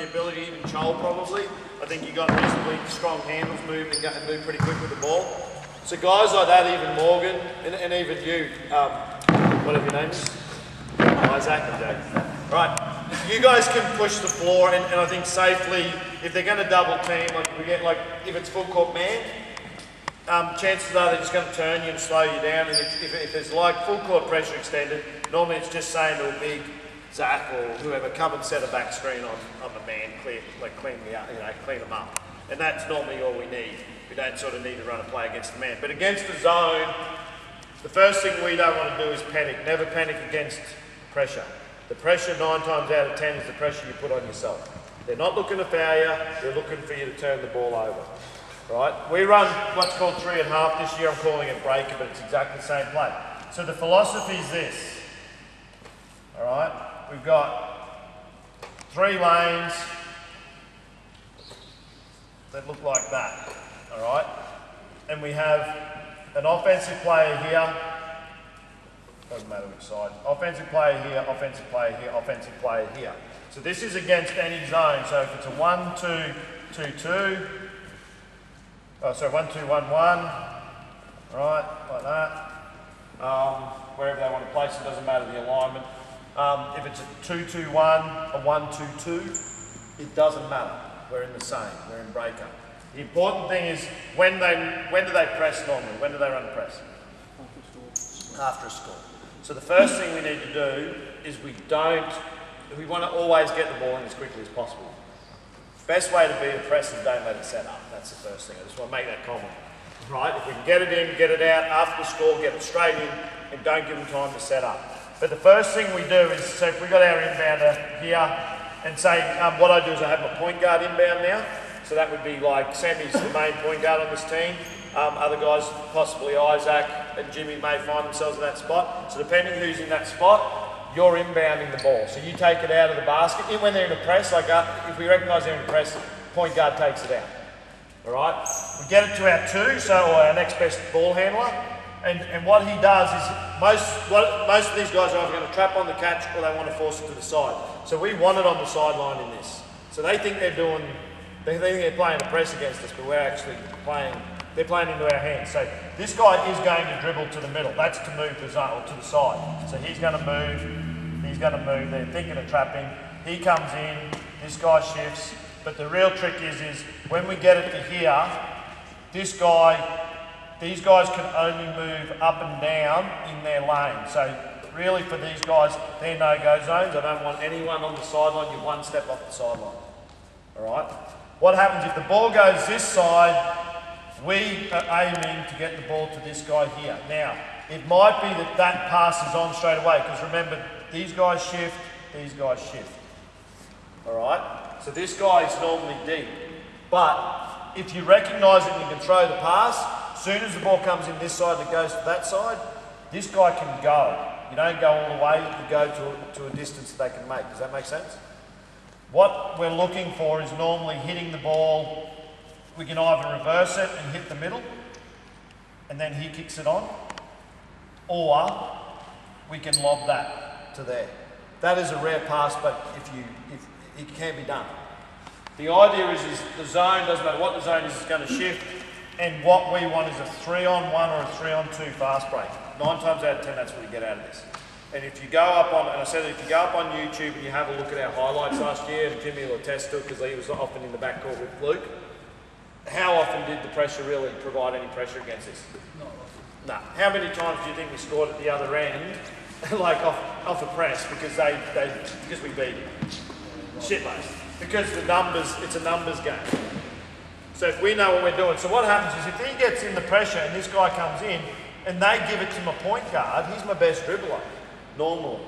the ability, even Chol probably. I think you got reasonably strong handles, move and, and move pretty quick with the ball. So guys like that, even Morgan, and, and even you, um, whatever your name is, Isaac and Jake. Right, you guys can push the floor, and, and I think safely, if they're going to double team, like we get like if it's full court man, um, chances are they're just going to turn you and slow you down. And if, if, if there's like full court pressure extended, normally it's just saying to a big Zach or whoever, come and set a back screen on, on the man, clear, like clean the, you know, clean them up. And that's normally all we need. We don't sort of need to run a play against the man. But against the zone, the first thing we don't want to do is panic. Never panic against pressure. The pressure nine times out of ten is the pressure you put on yourself. They're not looking to foul you, they're looking for you to turn the ball over. Right? We run what's called three at half this year. I'm calling it breaker, but it's exactly the same play. So the philosophy is this. All right? We've got three lanes that look like that. All right? And we have an offensive player here. Doesn't matter which side. Offensive player here, offensive player here, offensive player here. So this is against any zone. So if it's a one, two, two, two, oh, so one, two, one, one, right, like that. Um, wherever they want to place it, doesn't matter the alignment. Um, if it's a 2-2-1, a 1-2-2, it doesn't matter. We're in the same. We're in breaker. The important thing is when they when do they press normally? When do they run press? After a score. So the first thing we need to do is we don't we want to always get the ball in as quickly as possible. Best way to beat a press is don't let it set up. That's the first thing. I just want to make that comment. Right? If we can get it in, get it out after the score, get it straight in, and don't give them time to set up. But the first thing we do is, so if we got our inbounder here, and say, um, what I do is I have my point guard inbound now. So that would be like Sammy's the main point guard on this team. Um, other guys, possibly Isaac and Jimmy, may find themselves in that spot. So depending who's in that spot, you're inbounding the ball. So you take it out of the basket. And when they're in a press, like uh, if we recognise they're in a press, point guard takes it out. All right? We get it to our two, so our next best ball handler. And, and what he does is most, what, most of these guys are either going to trap on the catch or they want to force it to the side. So we want it on the sideline in this. So they think they're doing, they think they're playing a press against us, but we're actually playing, they're playing into our hands. So this guy is going to dribble to the middle. That's to move the or to the side. So he's going to move, he's going to move, they're thinking of trapping. He comes in, this guy shifts. But the real trick is, is when we get it to here, this guy these guys can only move up and down in their lane. So really for these guys, they're no-go zones. I don't want anyone on the sideline. You're one step off the sideline. All right? What happens if the ball goes this side, we are aiming to get the ball to this guy here. Now, it might be that that pass is on straight away because remember, these guys shift, these guys shift. All right? So this guy is normally deep. But if you recognise it and you can throw the pass, soon as the ball comes in this side it goes to that side, this guy can go. You don't go all the way, you go to, to a distance that they can make. Does that make sense? What we're looking for is normally hitting the ball. We can either reverse it and hit the middle, and then he kicks it on, or we can lob that to there. That is a rare pass, but if you, if it can be done. The idea is, is the zone, doesn't matter what the zone is, it's going to shift. And what we want is a three on one or a three on two fast break. Nine times out of ten, that's what you get out of this. And if you go up on, and I said if you go up on YouTube and you have a look at our highlights last year, and Jimmy will attest to it because he was often in the backcourt with Luke, how often did the pressure really provide any pressure against us? Not often. No. How many times do you think we scored at the other end, like off, off a press because they, they because we beat him? Shitloads. Because the numbers, it's a numbers game. So if we know what we're doing, so what happens is if he gets in the pressure and this guy comes in and they give it to my point guard, he's my best dribbler. Normally.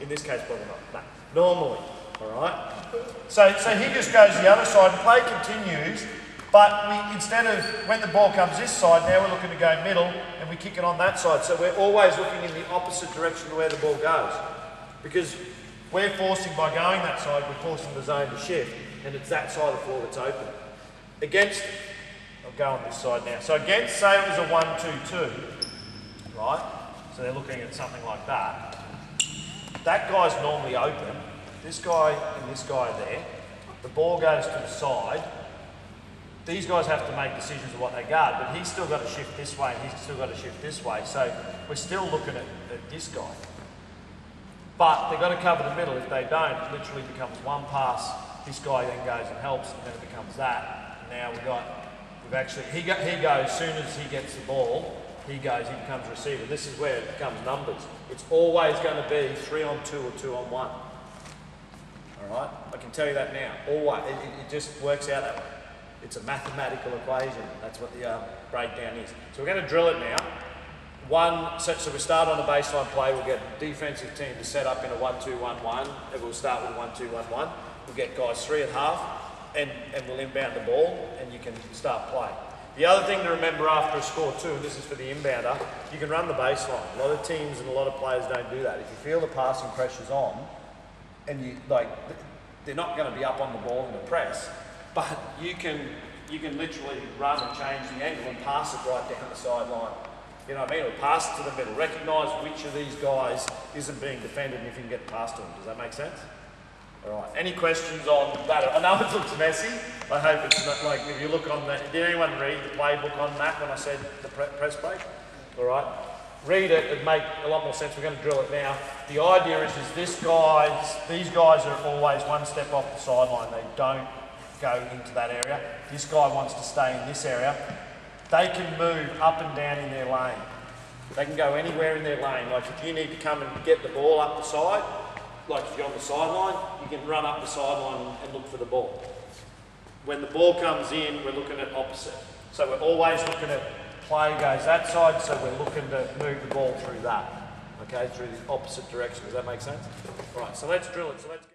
In this case, probably not. No. Normally. All right? So, so he just goes the other side play continues, but we, instead of when the ball comes this side, now we're looking to go middle and we kick it on that side. So we're always looking in the opposite direction to where the ball goes. Because we're forcing, by going that side, we're forcing the zone to shift, and it's that side of the floor that's open. Against, I'll go on this side now. So against, say it was a 1 2 2, right? So they're looking at something like that. That guy's normally open. This guy and this guy there. the ball goes to the side, these guys have to make decisions of what they guard, but he's still got to shift this way and he's still got to shift this way. So we're still looking at, at this guy. But they've got to cover the middle. If they don't, it literally becomes one pass. This guy then goes and helps, and then it becomes that. Now we've got, we've actually, he, go, he goes, as soon as he gets the ball, he goes, he becomes receiver. This is where it becomes numbers. It's always going to be three on two or two on one. All right? I can tell you that now. Always. It, it, it just works out that way. It's a mathematical equation. That's what the uh, breakdown is. So we're going to drill it now. One, so, so we start on a baseline play. We'll get defensive team to set up in a 1-2-1-1. And we'll start with 1-2-1-1. We'll get guys three at half, and, and we'll inbound the ball, and you can start play. The other thing to remember after a score too, and this is for the inbounder, you can run the baseline. A lot of teams and a lot of players don't do that. If you feel the passing pressure's on, and you like, they're not going to be up on the ball in the press, but you can you can literally run and change the angle and pass it right down the sideline. You know what I mean? Or pass it to the middle. Recognise which of these guys isn't being defended and if you can get past them. Does that make sense? All right. Any questions on that? I know it looks messy. I hope it's not like if you look on the. Did anyone read the playbook on that when I said the pre- press break? All right. Read it. It'd make a lot more sense. We're going to drill it now. The idea is, is this guys, these guys are always one step off the sideline. They don't go into that area. This guy wants to stay in this area. They can move up and down in their lane. They can go anywhere in their lane. Like if you need to come and get the ball up the side, like if you're on the sideline, you can run up the sideline and look for the ball. When the ball comes in, we're looking at opposite. So we're always looking at play goes that side, so we're looking to move the ball through that. Okay, through the opposite direction. Does that make sense? All right, so let's drill it. So let's